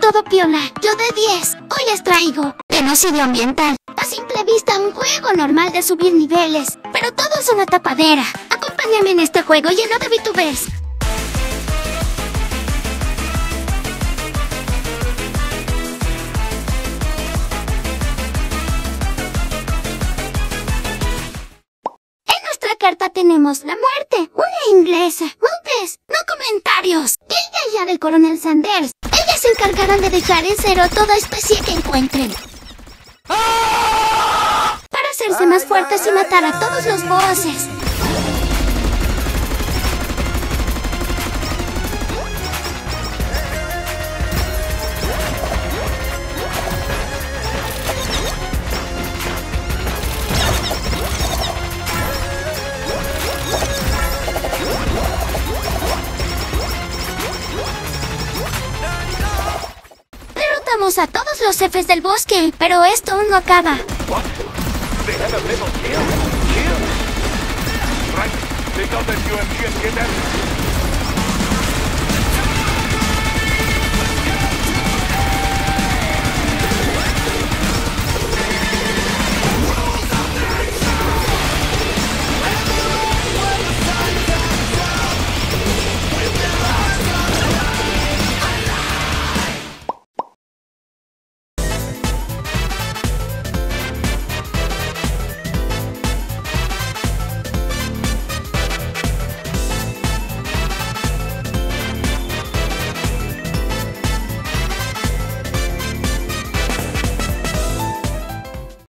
todo piola. Yo de 10. Hoy les traigo genocidio ambiental. A simple vista, un juego normal de subir niveles. Pero todo es una tapadera. Acompáñame en este juego lleno de VTubers. En nuestra carta tenemos la muerte, una inglesa, montes, no comentarios. Ella ya del coronel Sanders. Se encargarán de dejar en cero toda especie que encuentren. Para hacerse más fuertes y matar a todos los bosses. Derrotamos a todos los jefes del bosque, pero esto aún no acaba.